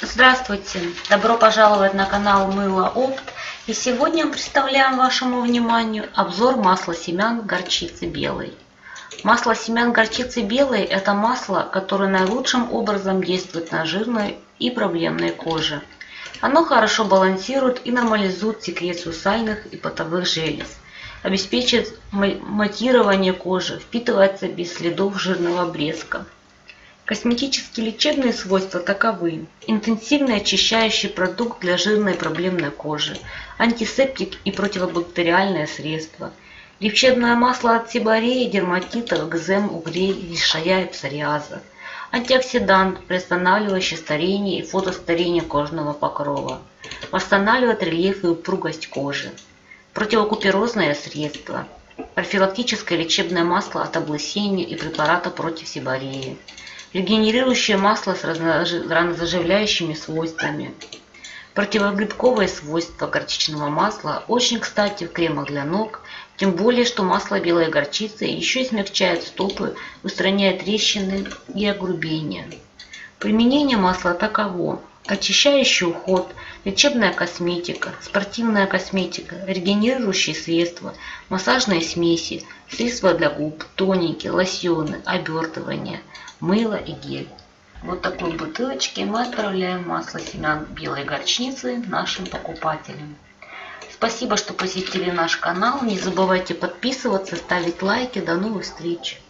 Здравствуйте! Добро пожаловать на канал Мыло Опт. И сегодня мы представляем вашему вниманию обзор масла семян горчицы белой. Масло семян горчицы белой – это масло, которое наилучшим образом действует на жирной и проблемной коже. Оно хорошо балансирует и нормализует секрецию сальных и потовых желез, обеспечивает матирование кожи, впитывается без следов жирного блеска. Косметические лечебные свойства таковы. Интенсивный очищающий продукт для жирной проблемной кожи, антисептик и противобактериальное средство. Лечебное масло от сибореи, дерматита, экзем, угрей, лишая и псориаза. Антиоксидант, приостанавливающий старение и фотостарение кожного покрова. Восстанавливает рельеф и упругость кожи. Противокуперозное средство. Профилактическое лечебное масло от облысения и препарата против сибореи регенерирующее масло с ранозаживляющими свойствами. Противогрибковые свойства горчичного масла очень кстати в кремах для ног, тем более, что масло белой горчицы еще и смягчает стопы, устраняет трещины и огрубения. Применение масла таково. Очищающий уход, лечебная косметика, спортивная косметика, регенерирующие средства, массажные смеси, средства для губ, тоники, лосьоны, обертывания – мыло и гель. Вот такой бутылочке мы отправляем масло семян белой горчицы нашим покупателям. Спасибо, что посетили наш канал. Не забывайте подписываться, ставить лайки. До новых встреч!